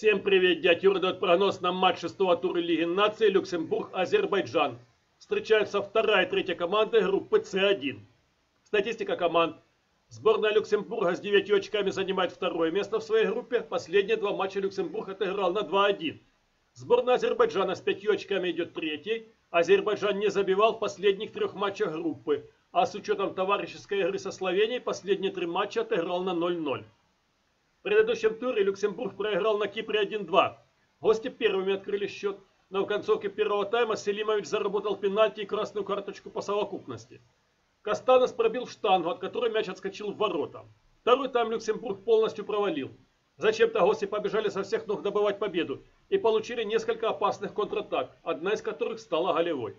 Всем привет, дядя Юра дает прогноз на матч шестого тура Лиги наций Люксембург-Азербайджан. Встречаются вторая и третья команды группы С1. Статистика команд. Сборная Люксембурга с 9 очками занимает второе место в своей группе. Последние два матча Люксембург отыграл на 2-1. Сборная Азербайджана с 5 очками идет третьей. Азербайджан не забивал в последних трех матчах группы. А с учетом товарищеской игры со Словенией, последние три матча отыграл на 0-0. В предыдущем туре Люксембург проиграл на Кипре 1-2. Гости первыми открыли счет, но в концовке первого тайма Селимович заработал пенальти и красную карточку по совокупности. Кастанос пробил штангу, от которой мяч отскочил в ворота. Второй тайм Люксембург полностью провалил. Зачем-то гости побежали со всех ног добывать победу и получили несколько опасных контратак, одна из которых стала голевой.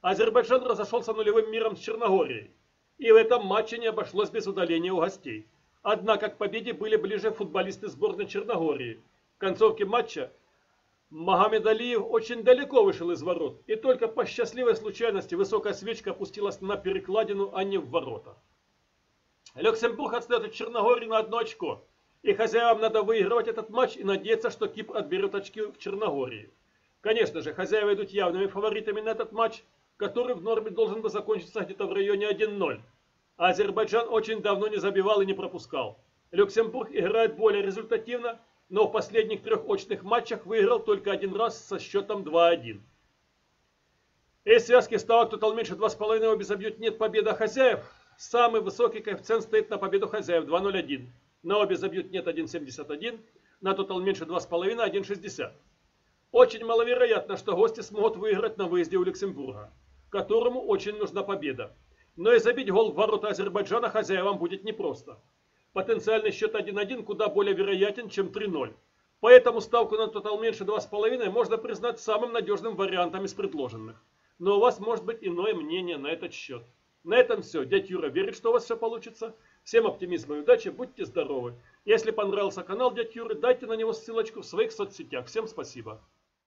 Азербайджан разошелся нулевым миром с Черногорией. И в этом матче не обошлось без удаления у гостей. Однако к победе были ближе футболисты сборной Черногории. В концовке матча Магомед Алиев очень далеко вышел из ворот, и только по счастливой случайности высокая свечка опустилась на перекладину, а не в ворота. Люксембург отстает от Черногории на одно очко, и хозяевам надо выигрывать этот матч и надеяться, что Кипр отберет очки в Черногории. Конечно же, хозяева идут явными фаворитами на этот матч, который в норме должен бы закончиться где-то в районе 1-0. Азербайджан очень давно не забивал и не пропускал. Люксембург играет более результативно, но в последних трех очных матчах выиграл только один раз со счетом 2-1. Из связки ставок тотал меньше 2,5 обе забьют нет победа хозяев. Самый высокий коэффициент стоит на победу хозяев 2,01. На обе забьют нет 1,71. На тотал меньше 2,5 1,60. Очень маловероятно, что гости смогут выиграть на выезде у Люксембурга, которому очень нужна победа. Но и забить гол в ворота Азербайджана хозяевам будет непросто. Потенциальный счет 1-1 куда более вероятен, чем 3-0. Поэтому ставку на тотал меньше 2,5 можно признать самым надежным вариантом из предложенных. Но у вас может быть иное мнение на этот счет. На этом все. Дядя Юра верит, что у вас все получится. Всем оптимизма и удачи, будьте здоровы. Если понравился канал дядя Юры, дайте на него ссылочку в своих соцсетях. Всем спасибо.